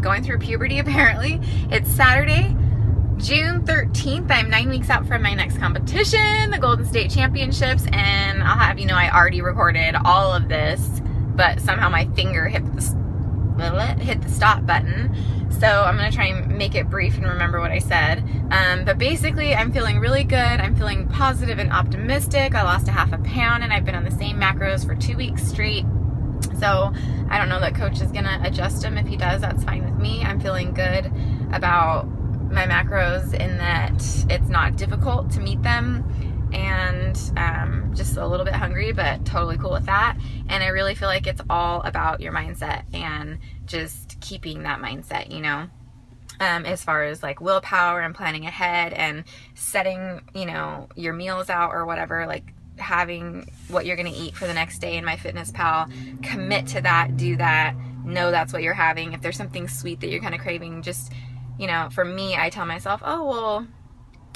going through puberty apparently. It's Saturday, June 13th. I'm nine weeks out from my next competition, the Golden State Championships, and I'll have you know I already recorded all of this, but somehow my finger hit the hit the stop button. So I'm gonna try and make it brief and remember what I said. Um, but basically, I'm feeling really good. I'm feeling positive and optimistic. I lost a half a pound, and I've been on the same macros for two weeks straight. So I don't know that coach is gonna adjust them. If he does, that's fine with me. I'm feeling good about my macros in that it's not difficult to meet them and um, just a little bit hungry, but totally cool with that. And I really feel like it's all about your mindset and just keeping that mindset, you know. Um, as far as like willpower and planning ahead and setting, you know, your meals out or whatever, like having what you're going to eat for the next day in MyFitnessPal commit to that, do that, know that's what you're having. If there's something sweet that you're kind of craving, just, you know, for me, I tell myself, oh, well,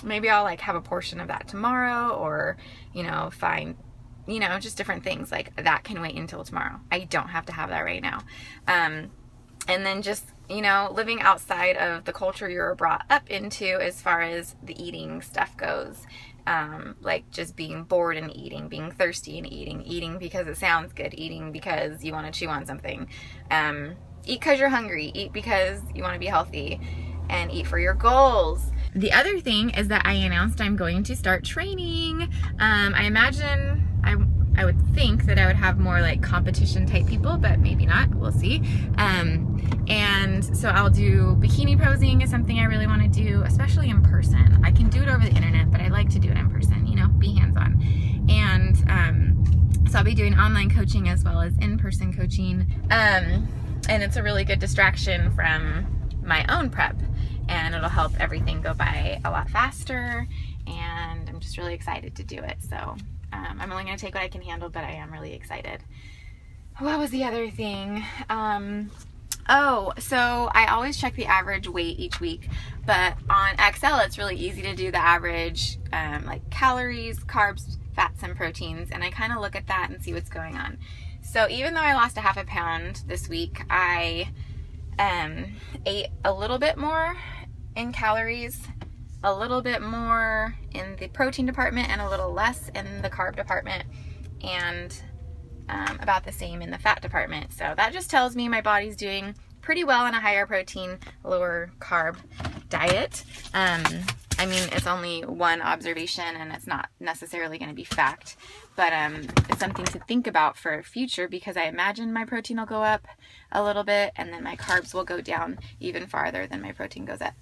maybe I'll like have a portion of that tomorrow or, you know, find, you know, just different things like that can wait until tomorrow. I don't have to have that right now. Um, and then just you know living outside of the culture you were brought up into as far as the eating stuff goes um, like just being bored and eating, being thirsty and eating, eating because it sounds good, eating because you want to chew on something, um, eat because you're hungry, eat because you want to be healthy, and eat for your goals. The other thing is that I announced I'm going to start training. Um, I imagine I I would think that I would have more like competition type people, but maybe not. We'll see. Um, and so I'll do bikini posing is something I really want to do, especially in person. I can do it over the internet, but I like to do it in person, you know, be hands on. And um, so I'll be doing online coaching as well as in person coaching. Um, and it's a really good distraction from my own prep and it'll help everything go by a lot faster. And I'm just really excited to do it. So um, I'm only going to take what I can handle, but I am really excited. What was the other thing? Um, oh, so I always check the average weight each week, but on Excel it's really easy to do the average, um, like calories, carbs, fats, and proteins, and I kind of look at that and see what's going on. So even though I lost a half a pound this week, I um, ate a little bit more in calories a little bit more in the protein department and a little less in the carb department and um, about the same in the fat department. So that just tells me my body's doing pretty well on a higher protein, lower carb diet. Um, I mean, it's only one observation and it's not necessarily going to be fact, but um, it's something to think about for future because I imagine my protein will go up a little bit and then my carbs will go down even farther than my protein goes up.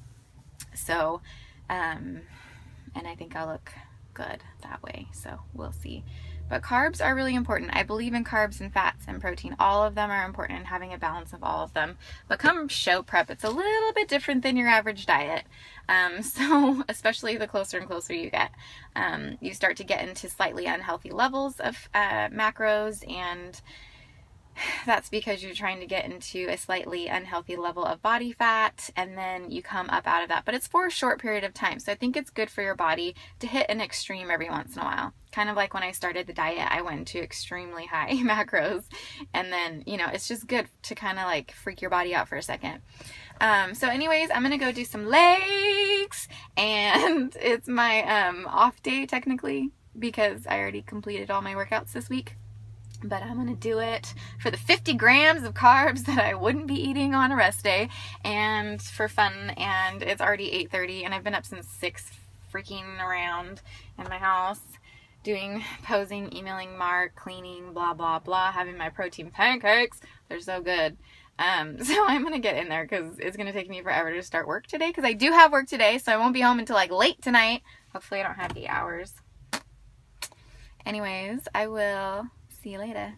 So um, and I think I'll look good that way. So we'll see. But carbs are really important. I believe in carbs and fats and protein. All of them are important and having a balance of all of them. But come show prep, it's a little bit different than your average diet. Um, so especially the closer and closer you get, um, you start to get into slightly unhealthy levels of uh, macros and that's because you're trying to get into a slightly unhealthy level of body fat and then you come up out of that. But it's for a short period of time. So I think it's good for your body to hit an extreme every once in a while. Kind of like when I started the diet, I went to extremely high macros. And then, you know, it's just good to kind of like freak your body out for a second. Um, so anyways, I'm going to go do some legs and it's my um, off day technically because I already completed all my workouts this week but I'm gonna do it for the 50 grams of carbs that I wouldn't be eating on a rest day and for fun and it's already 8.30 and I've been up since 6 freaking around in my house doing posing, emailing Mark, cleaning, blah blah blah, having my protein pancakes. They're so good. Um, so I'm gonna get in there because it's gonna take me forever to start work today because I do have work today, so I won't be home until like late tonight. Hopefully I don't have the hours. Anyways, I will See you later.